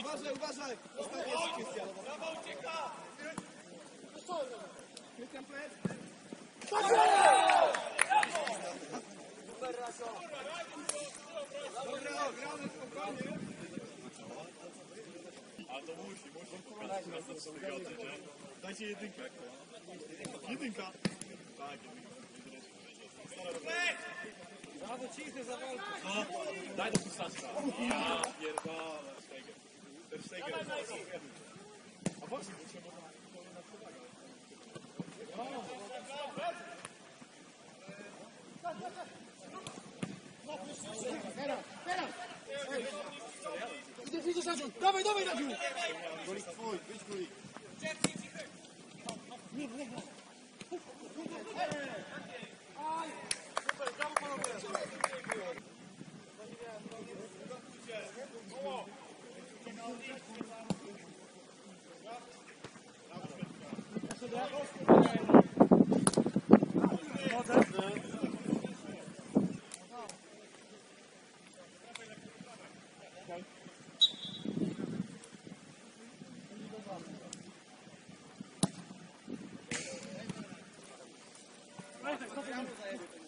Uważaj, uważaj! Ostatni jest Krystian. Brawo, ucieka! Krystian, plec! Super, Rasio! Dobra, gramy spokojnie. A to musi, musi pokazać nas na przygody, nie? Dajcie jedynkę. Jedynka. Tak, jedynka. Plec! Drago, čiste za Valku. Daj da se sastavim. Ja, pjerdala. Šteger. Šteger. A baš mi ćemo Vera, Vera! Ide, vidiš Nađu! Davaj, davaj Nađu! Gori tvoj, viš gori! Nije, nije, nije! Ajde! Być gulik.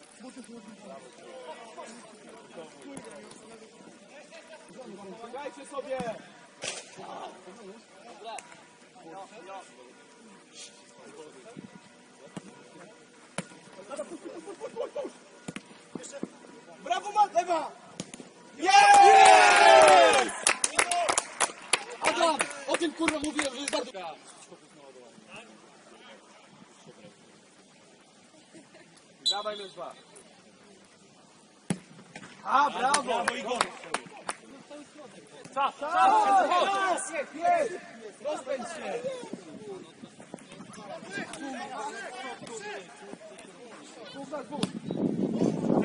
Pomagajcie sobie. Brawo, Mat, lewa! Jest! Adam, o tym kurwa mówiłem, że jest bardzo... Dawaj, Leszwa. A, brawo! Brawo Igor. Czas, czas! Jest, jest! Rozpędź się! Dwóch na dwóch.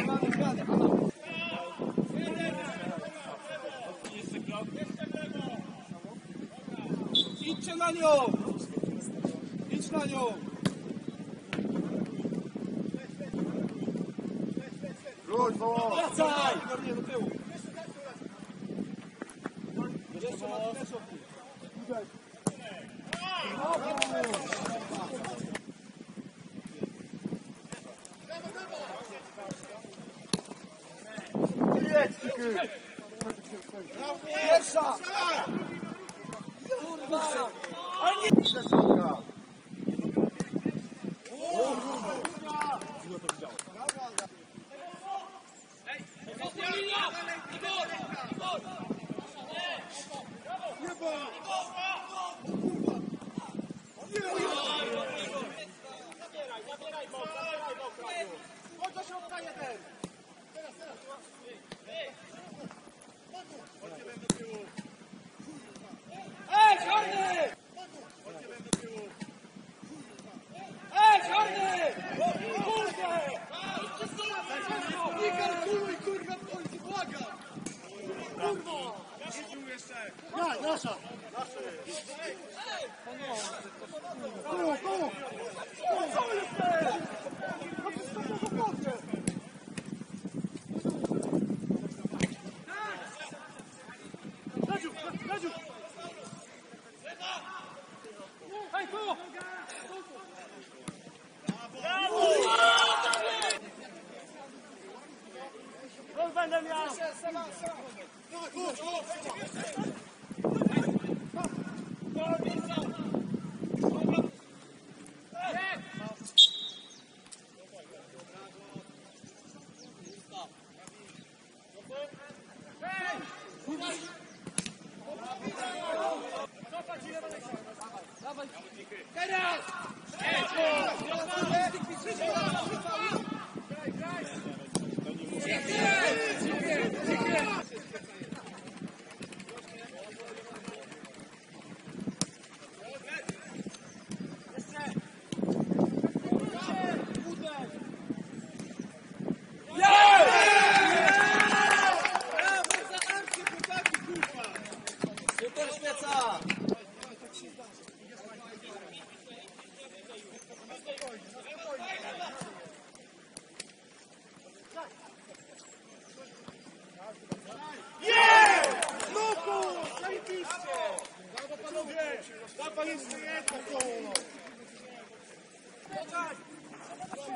Mamy zmianę, Adam. Idźcie na nią! Idź na nią! Wróć, woło. Wracaj! Nie, do tyłu. Jeszcze ma opór. Pierwsza! Kurwa! Chodź Ja? No! Teraz! Teraz! Jest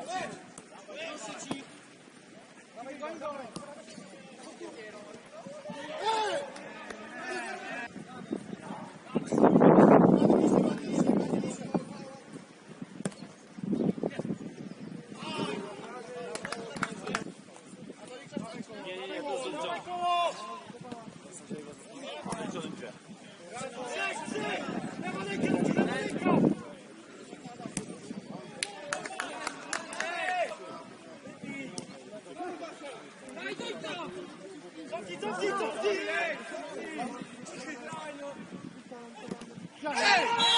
Cofnij, cofnij, cofnij! Hey!